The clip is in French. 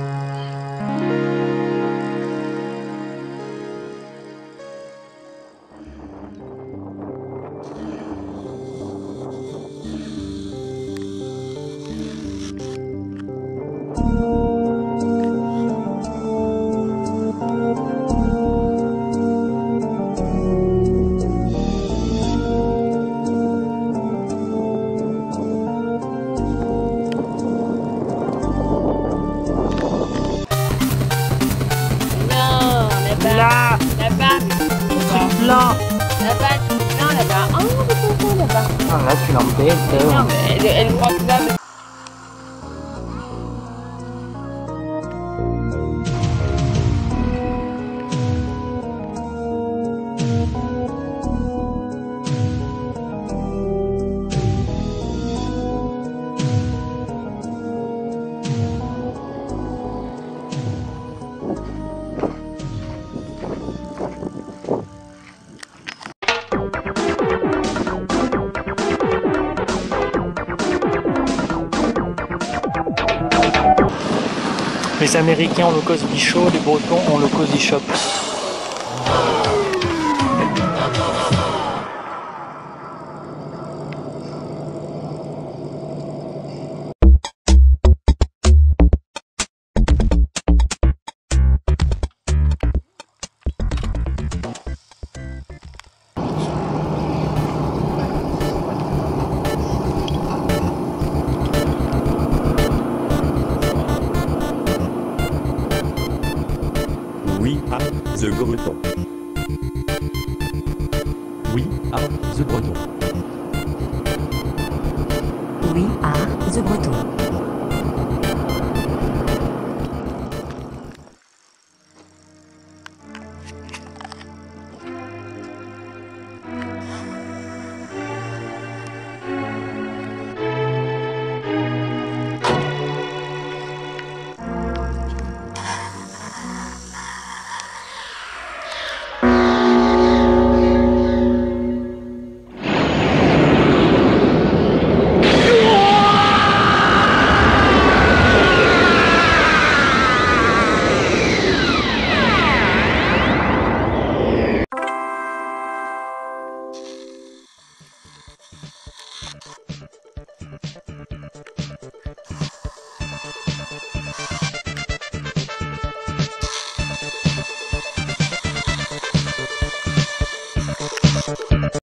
Non, Là Là-bas. Truc blanc Là-bas. Non, là-bas. Oh, mais pourquoi là-bas Ah là tu l'embêtes. Non, mais elle, elle croit que là. mais- Les Américains ont le Cosby Show, les Bretons ont le Cosy Shop. We are the Breton. We are the Breton. We are the Breton.